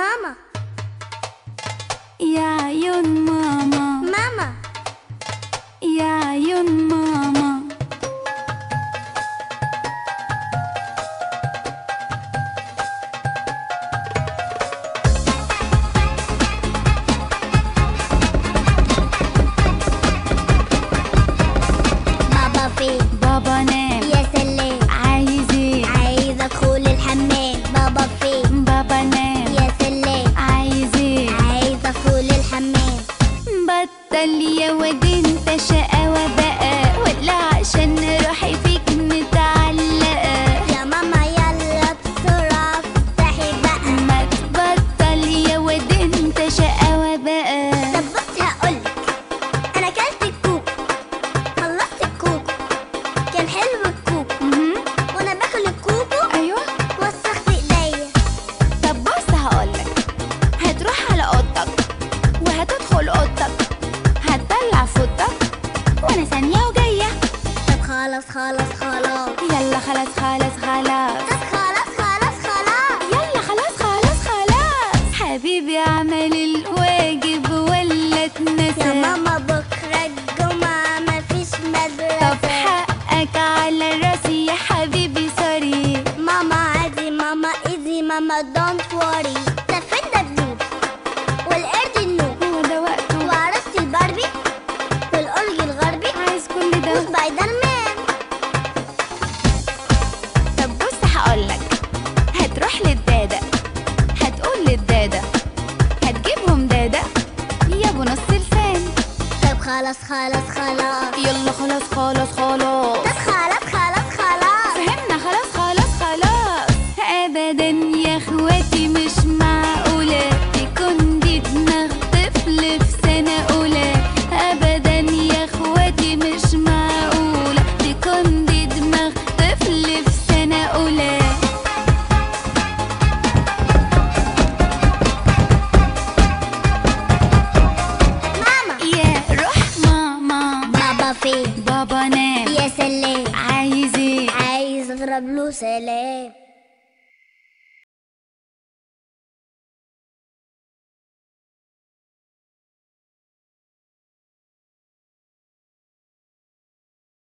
ماما. يا عيون ماما. ماما. يا عيون ماما. بابا فين بابا نام يا سلام. عايز إيه عايز ادخل الحمام. بابا فين بابا نام يا واد انت شقاوة. خلاص خلاص خلاص. يلا خلاص خلاص خلاص. طب خلاص خلاص خلاص. يلا خلاص خلاص خلاص. حبيبي عمل الواجب ولا اتنسى. يا ماما بكرة الجمعة مفيش طب مدرسة. حقك على راسي يا حبيبي sorry. ماما عادي ماما easy ماما don't worry فين دبدوب والقرد النونو هو ده وقته. وعروسة الباربي والأورج الغربي. عايز كل ده. وسبايدر مان. خلاص خلاص خلاص. يلا خلاص خلاص خلاص. طب خلاص خلاص خلاص. فهمنا خلاص خلاص خلاص. ابدا يا أخواتي مش فين بابا